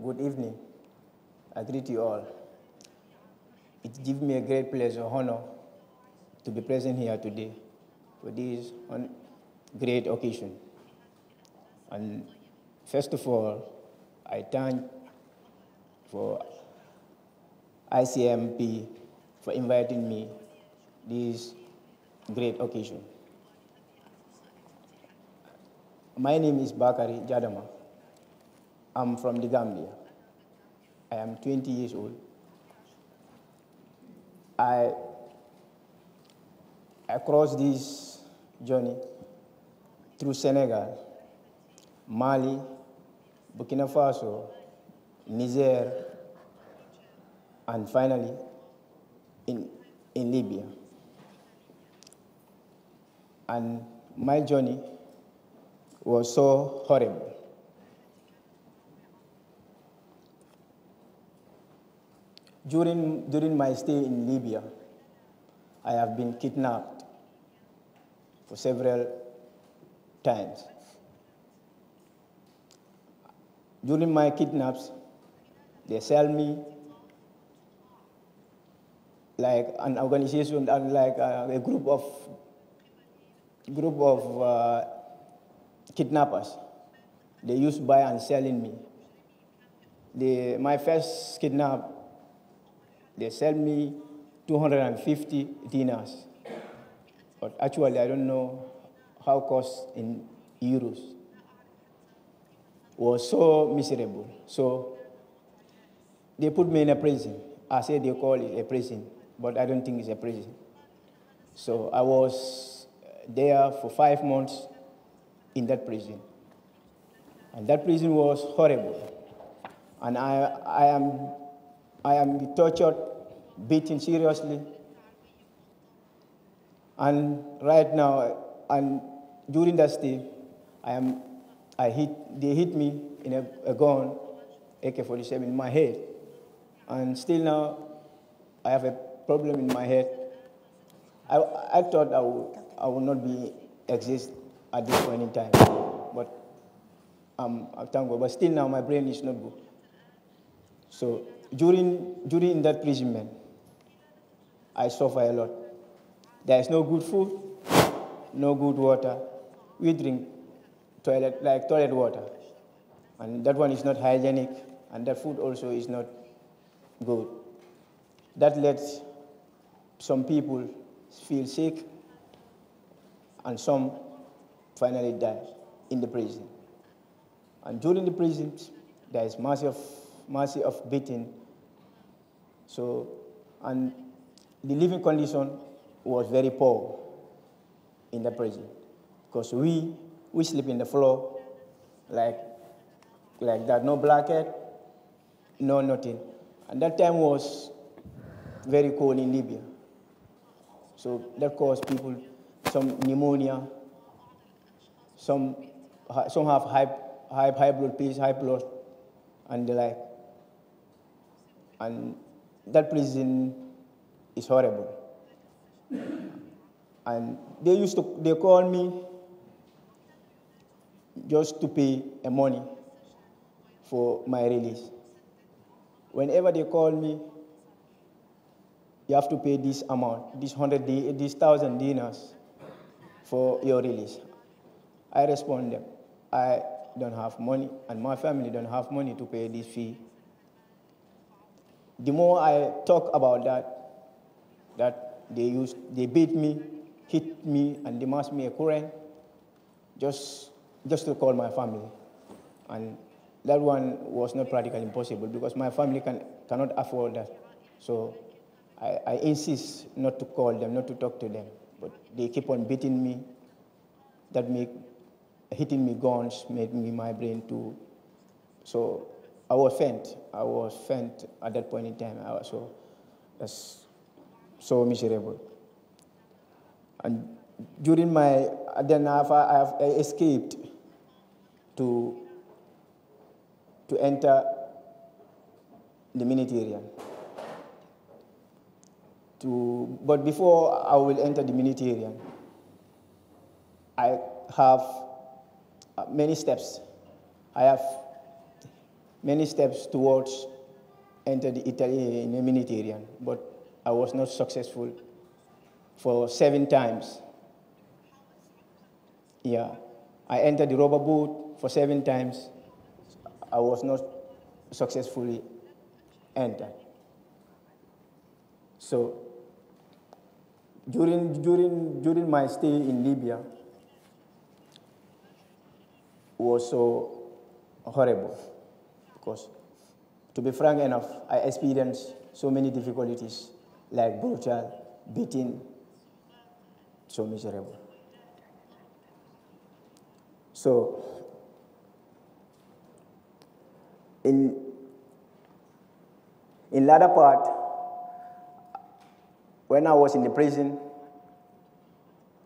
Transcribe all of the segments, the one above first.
Good evening. I greet you all. It gives me a great pleasure, honor, to be present here today for this great occasion. And first of all, I thank for ICMP for inviting me this great occasion. My name is Bakary Jadama. I'm from the Gambia. I am 20 years old. I, I crossed this journey through Senegal, Mali, Burkina Faso, Niger, and finally in, in Libya. And my journey was so horrible. During, during my stay in Libya, I have been kidnapped for several times. During my kidnaps, they sell me like an organization and like a, a group of group of uh, kidnappers. They used buy and selling me. They, my first kidnap, they sell me 250 dinars. But actually, I don't know how cost in euros. Was so miserable. So they put me in a prison. I say they call it a prison, but I don't think it's a prison. So I was there for five months in that prison. And that prison was horrible. And I, I, am, I am tortured, beaten seriously. And right now, and during that stay, I am, I hit, they hit me in a, a gun, AK-47, in my head. And still now, I have a problem in my head. I, I thought I would, I would not be exist at this point in time, but um, I thank God. But still now, my brain is not good. So during, during that imprisonment, I suffer a lot. There is no good food, no good water. We drink toilet, like toilet water. And that one is not hygienic, and that food also is not good. That lets some people feel sick, and some finally die in the prison. And during the prison, there is massive, massive of beating. So, and the living condition was very poor in the prison because we, we sleep in the floor like, like that, no blanket, no nothing. And that time was very cold in Libya. So that caused people some pneumonia, some, some have high, high, high blood pressure, high blood, and the like. And that prison is horrible. And they used to, they call me just to pay a money for my release. Whenever they call me, you have to pay this amount, this hundred, this thousand dinars for your release. I respond them, I don't have money, and my family don't have money to pay this fee. The more I talk about that, that they used, they beat me, hit me, and demand me a current, just, just to call my family. And that one was not practically impossible because my family can, cannot afford that. So I, I insist not to call them, not to talk to them. But they keep on beating me. That make hitting me guns made me my brain too. So I was faint. I was faint at that point in time. I was so so miserable. And during my then I have, I have escaped to to enter the Mediterranean. To, but before I will enter the Mediterranean, I have many steps. I have many steps towards enter the the Mediterranean, but I was not successful for seven times. Yeah, I entered the rubber boat for seven times. I was not successfully entered. So during, during, during my stay in Libya was so horrible because to be frank enough, I experienced so many difficulties like brutal, beating, so miserable. So, in, in latter part, when I was in the prison,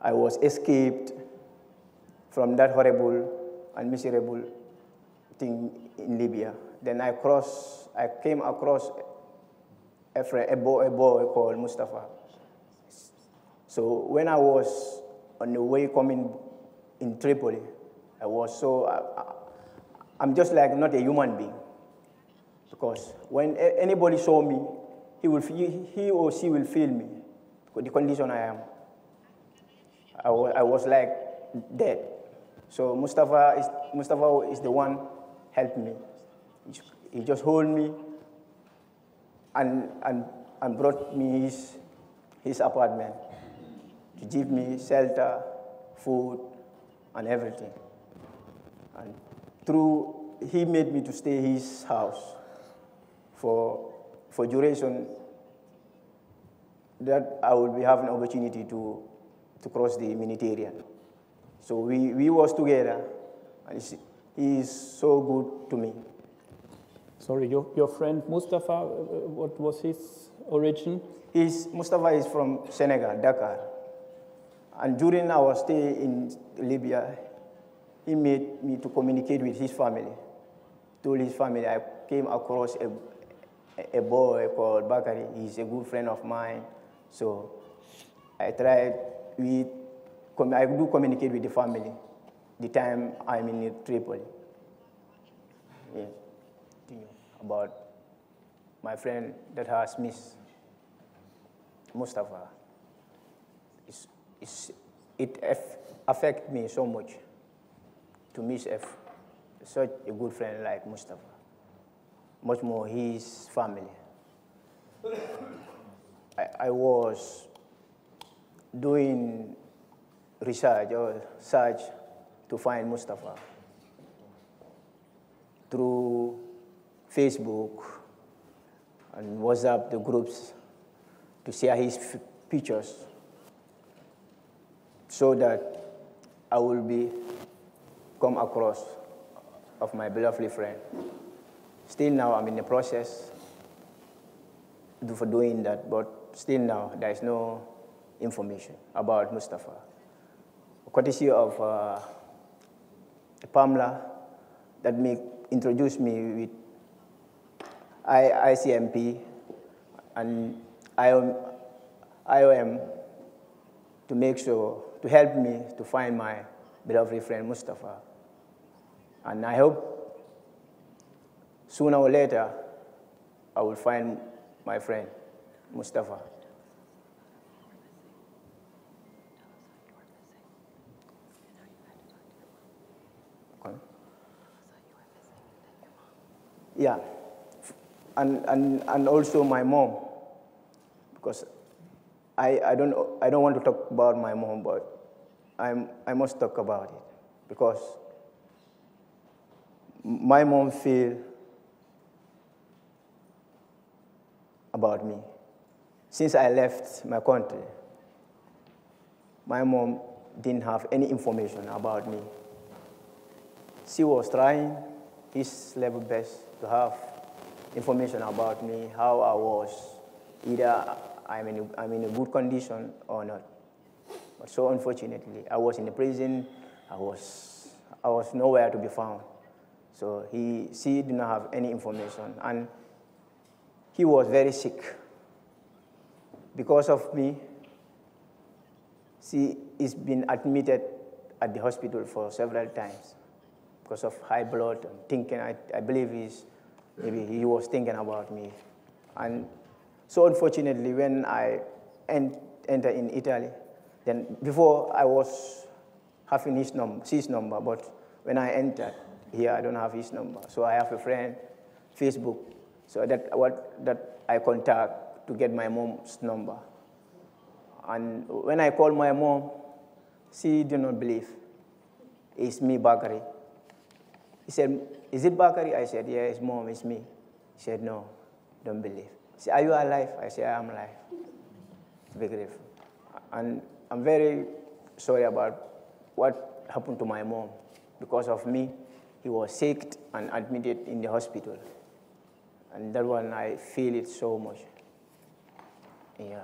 I was escaped from that horrible and miserable thing in Libya. Then I crossed, I came across a, friend, a, boy, a boy called Mustafa. So when I was on the way coming in Tripoli, I was so, uh, I'm just like not a human being. Because when anybody saw me, he, will, he or she will feel me, the condition I am. I was, I was like dead. So Mustafa is, Mustafa is the one helped me. He just hold me and, and, and brought me his, his apartment to give me shelter, food, and everything. And through, he made me to stay his house for, for duration that I will be having opportunity to, to cross the Mediterranean. So we, we was together, and he is so good to me. Sorry, your, your friend Mustafa, uh, what was his origin? He's, Mustafa is from Senegal, Dakar. And during our stay in Libya, he made me to communicate with his family. Told his family I came across a, a boy called Bakary. He's a good friend of mine. So I tried, we, I do communicate with the family the time I'm in Tripoli. Yeah. About my friend that has missed Mustafa. It's, it's, it affects me so much to miss F, such a good friend like Mustafa. Much more his family. I, I was doing research or search to find Mustafa through Facebook and WhatsApp, the groups, to share his pictures so that I will be come across of my beloved friend. Still now, I'm in the process for doing that, but still now, there is no information about Mustafa. Courtesy of uh, Pamela that make, introduced me with I, ICMP and IOM, IOM to make sure, to help me to find my beloved friend Mustafa. And I hope sooner or later I will find my friend Mustafa. Yeah, and, and, and also my mom, because I, I, don't, I don't want to talk about my mom, but I'm, I must talk about it, because my mom feel about me. Since I left my country, my mom didn't have any information about me. She was trying his level best to have information about me, how I was, either I'm in a, I'm in a good condition or not. But so unfortunately, I was in the prison, I was, I was nowhere to be found. So he, she did not have any information. And he was very sick. Because of me, she is been admitted at the hospital for several times because of high blood. I'm thinking, I, I believe he's maybe he was thinking about me. And so unfortunately, when I en entered in Italy, then before I was having his number, his number, but when I entered here, I don't have his number. So I have a friend, Facebook, so that what that I contact to get my mom's number. And when I call my mom, she did not believe. It's me, Bakary. He said, is it Bakary? I said, yeah, it's mom, it's me. He said, no, don't believe. He said, are you alive? I said, I'm alive. It's big grief. And I'm very sorry about what happened to my mom. Because of me, he was sick and admitted in the hospital. And that one, I feel it so much. Yeah.